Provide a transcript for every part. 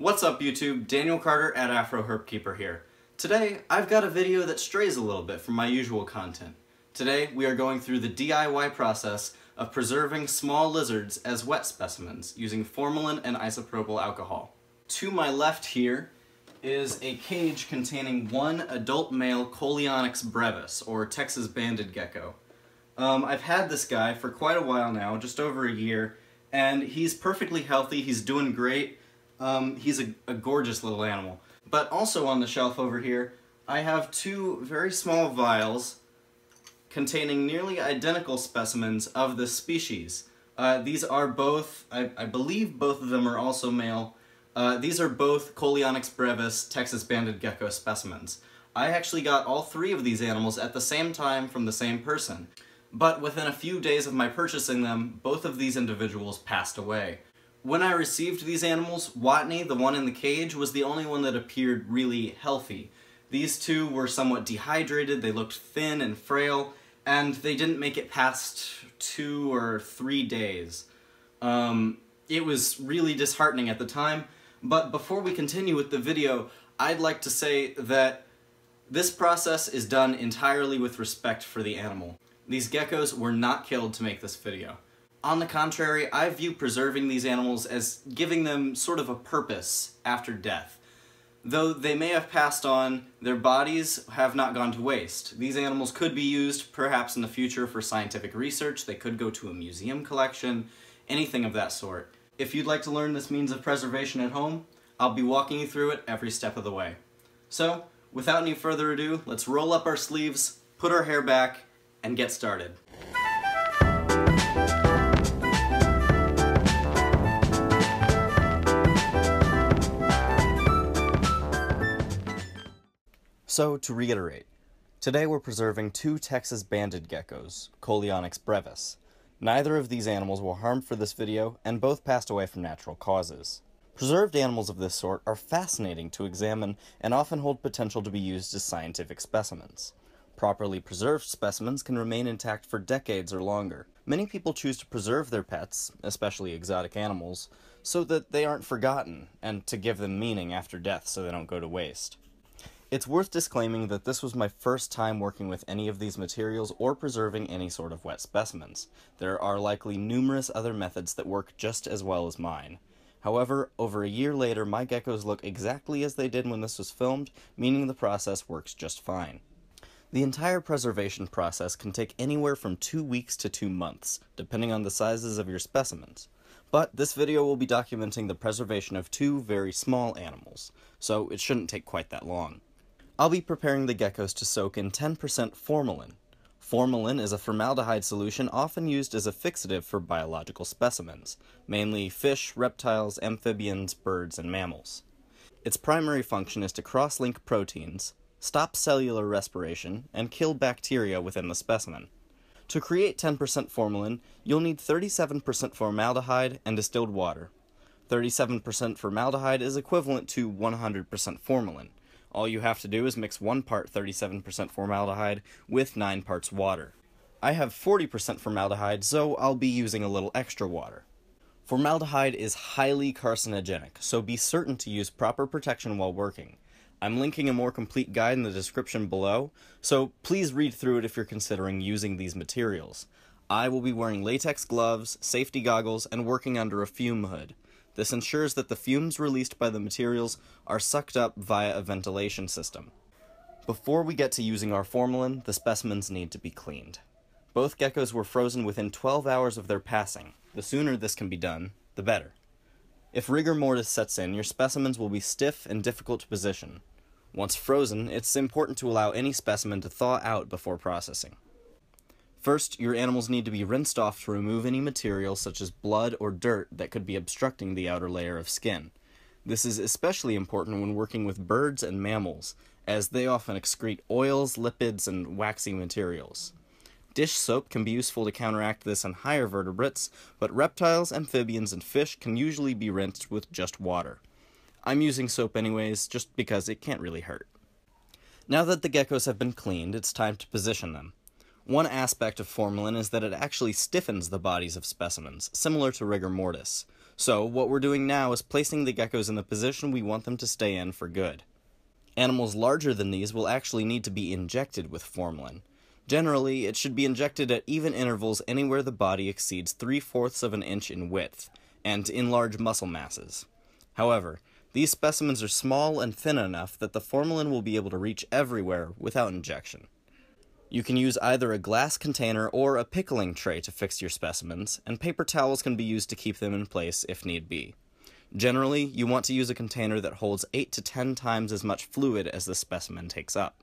What's up YouTube? Daniel Carter at AfroHerpkeeper here. Today, I've got a video that strays a little bit from my usual content. Today, we are going through the DIY process of preserving small lizards as wet specimens using formalin and isopropyl alcohol. To my left here is a cage containing one adult male Coleonyx brevis, or Texas banded gecko. Um, I've had this guy for quite a while now, just over a year, and he's perfectly healthy, he's doing great, um, he's a, a gorgeous little animal. But also on the shelf over here, I have two very small vials containing nearly identical specimens of this species. Uh, these are both, I, I, believe both of them are also male. Uh, these are both Coleonyx brevis Texas banded gecko specimens. I actually got all three of these animals at the same time from the same person. But within a few days of my purchasing them, both of these individuals passed away. When I received these animals, Watney, the one in the cage, was the only one that appeared really healthy. These two were somewhat dehydrated, they looked thin and frail, and they didn't make it past two or three days. Um, it was really disheartening at the time, but before we continue with the video, I'd like to say that this process is done entirely with respect for the animal. These geckos were not killed to make this video. On the contrary, I view preserving these animals as giving them sort of a purpose after death. Though they may have passed on, their bodies have not gone to waste. These animals could be used, perhaps in the future, for scientific research, they could go to a museum collection, anything of that sort. If you'd like to learn this means of preservation at home, I'll be walking you through it every step of the way. So, without any further ado, let's roll up our sleeves, put our hair back, and get started. So, to reiterate, today we're preserving two Texas banded geckos, Coleonyx brevis. Neither of these animals were harmed for this video, and both passed away from natural causes. Preserved animals of this sort are fascinating to examine and often hold potential to be used as scientific specimens. Properly preserved specimens can remain intact for decades or longer. Many people choose to preserve their pets, especially exotic animals, so that they aren't forgotten, and to give them meaning after death so they don't go to waste. It's worth disclaiming that this was my first time working with any of these materials or preserving any sort of wet specimens. There are likely numerous other methods that work just as well as mine. However, over a year later, my geckos look exactly as they did when this was filmed, meaning the process works just fine. The entire preservation process can take anywhere from two weeks to two months, depending on the sizes of your specimens. But this video will be documenting the preservation of two very small animals, so it shouldn't take quite that long. I'll be preparing the geckos to soak in 10% formalin. Formalin is a formaldehyde solution often used as a fixative for biological specimens, mainly fish, reptiles, amphibians, birds, and mammals. Its primary function is to cross-link proteins, stop cellular respiration, and kill bacteria within the specimen. To create 10% formalin, you'll need 37% formaldehyde and distilled water. 37% formaldehyde is equivalent to 100% formalin, all you have to do is mix 1 part 37% formaldehyde with 9 parts water. I have 40% formaldehyde, so I'll be using a little extra water. Formaldehyde is highly carcinogenic, so be certain to use proper protection while working. I'm linking a more complete guide in the description below, so please read through it if you're considering using these materials. I will be wearing latex gloves, safety goggles, and working under a fume hood. This ensures that the fumes released by the materials are sucked up via a ventilation system. Before we get to using our formalin, the specimens need to be cleaned. Both geckos were frozen within 12 hours of their passing. The sooner this can be done, the better. If rigor mortis sets in, your specimens will be stiff and difficult to position. Once frozen, it's important to allow any specimen to thaw out before processing. First, your animals need to be rinsed off to remove any material such as blood or dirt that could be obstructing the outer layer of skin. This is especially important when working with birds and mammals, as they often excrete oils, lipids, and waxy materials. Dish soap can be useful to counteract this in higher vertebrates, but reptiles, amphibians, and fish can usually be rinsed with just water. I'm using soap anyways, just because it can't really hurt. Now that the geckos have been cleaned, it's time to position them. One aspect of formalin is that it actually stiffens the bodies of specimens, similar to rigor mortis. So, what we're doing now is placing the geckos in the position we want them to stay in for good. Animals larger than these will actually need to be injected with formalin. Generally, it should be injected at even intervals anywhere the body exceeds 3 fourths of an inch in width, and in large muscle masses. However, these specimens are small and thin enough that the formalin will be able to reach everywhere without injection. You can use either a glass container or a pickling tray to fix your specimens, and paper towels can be used to keep them in place if need be. Generally, you want to use a container that holds 8 to 10 times as much fluid as the specimen takes up.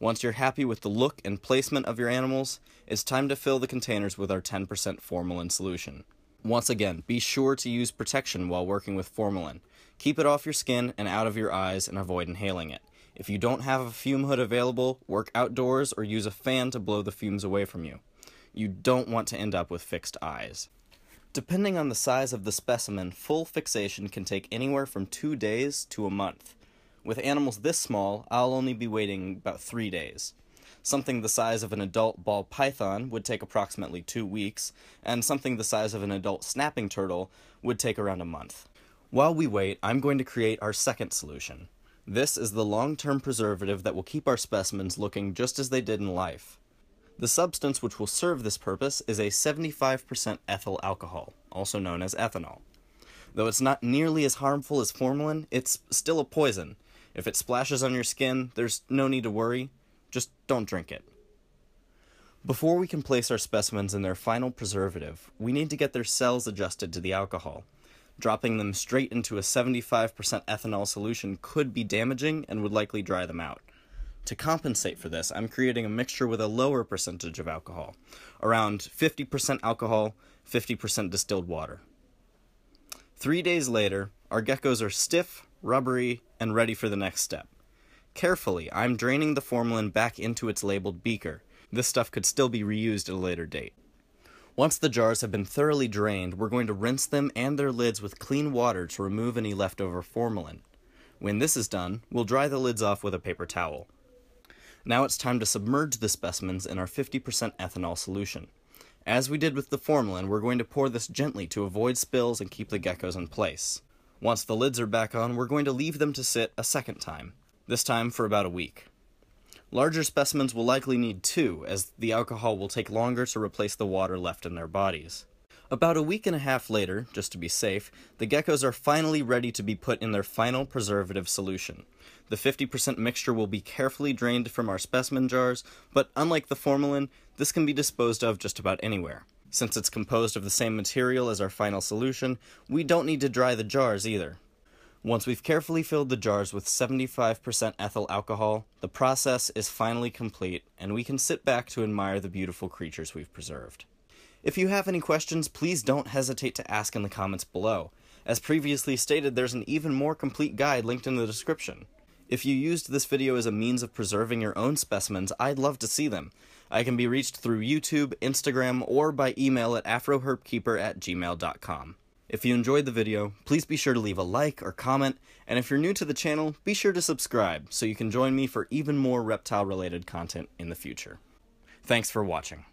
Once you're happy with the look and placement of your animals, it's time to fill the containers with our 10% formalin solution. Once again, be sure to use protection while working with formalin. Keep it off your skin and out of your eyes and avoid inhaling it. If you don't have a fume hood available, work outdoors or use a fan to blow the fumes away from you. You don't want to end up with fixed eyes. Depending on the size of the specimen, full fixation can take anywhere from two days to a month. With animals this small, I'll only be waiting about three days. Something the size of an adult ball python would take approximately two weeks, and something the size of an adult snapping turtle would take around a month. While we wait, I'm going to create our second solution. This is the long-term preservative that will keep our specimens looking just as they did in life. The substance which will serve this purpose is a 75% ethyl alcohol, also known as ethanol. Though it's not nearly as harmful as formalin, it's still a poison. If it splashes on your skin, there's no need to worry. Just don't drink it. Before we can place our specimens in their final preservative, we need to get their cells adjusted to the alcohol. Dropping them straight into a 75% ethanol solution could be damaging and would likely dry them out. To compensate for this, I'm creating a mixture with a lower percentage of alcohol, around 50% alcohol, 50% distilled water. Three days later, our geckos are stiff, rubbery, and ready for the next step. Carefully, I'm draining the formalin back into its labeled beaker. This stuff could still be reused at a later date. Once the jars have been thoroughly drained, we're going to rinse them and their lids with clean water to remove any leftover formalin. When this is done, we'll dry the lids off with a paper towel. Now it's time to submerge the specimens in our 50% ethanol solution. As we did with the formalin, we're going to pour this gently to avoid spills and keep the geckos in place. Once the lids are back on, we're going to leave them to sit a second time, this time for about a week. Larger specimens will likely need two, as the alcohol will take longer to replace the water left in their bodies. About a week and a half later, just to be safe, the geckos are finally ready to be put in their final preservative solution. The 50% mixture will be carefully drained from our specimen jars, but unlike the formalin, this can be disposed of just about anywhere. Since it's composed of the same material as our final solution, we don't need to dry the jars either. Once we've carefully filled the jars with 75% ethyl alcohol, the process is finally complete, and we can sit back to admire the beautiful creatures we've preserved. If you have any questions, please don't hesitate to ask in the comments below. As previously stated, there's an even more complete guide linked in the description. If you used this video as a means of preserving your own specimens, I'd love to see them. I can be reached through YouTube, Instagram, or by email at afroherpkeeper at gmail.com. If you enjoyed the video, please be sure to leave a like or comment, and if you're new to the channel, be sure to subscribe so you can join me for even more reptile-related content in the future. Thanks for watching.